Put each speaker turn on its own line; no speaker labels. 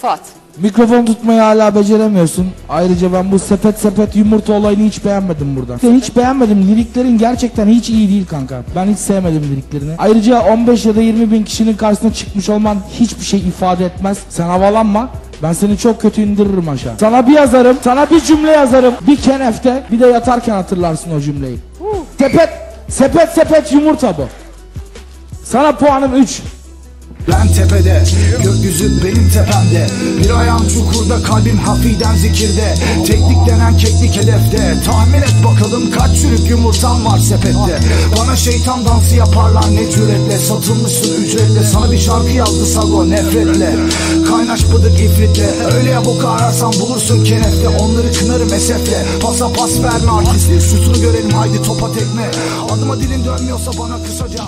Fuat.
Mikrofon tutmayı hala beceremiyorsun. Ayrıca ben bu sepet sepet yumurta olayını hiç beğenmedim burada. İşte hiç beğenmedim. Liriklerin gerçekten hiç iyi değil kanka. Ben hiç sevmedim liriklerini. Ayrıca 15 ya da 20 bin kişinin karşısına çıkmış olman hiçbir şey ifade etmez. Sen havalanma. Ben seni çok kötü indiririm aşağı. Sana bir yazarım, sana bir cümle yazarım. Bir kenefte, bir de yatarken hatırlarsın o cümleyi. Sepet, sepet sepet yumurta bu. Sana puanım 3.
Ben tepede, gökyüzü benim tepemde. Bir ayağım çukurda, kalbim hafiften zikirde. Teknik denen keklik hedefte. Tahmin et bakalım kaç çürük yumurtam var sepette. Bana şeytan dansı yaparlar ne cüretle. Satılmışsın ücretle, sana bir şarkı yazdı Sago nefretle. Kaynaş bıdık ifritle, öyle ya boku ararsan bulursun kenefte. Onları kınarım esefle, pasa pas verme artistlik. Sütunu görelim haydi topa tekme. Adıma dilin dönmüyorsa bana kısaca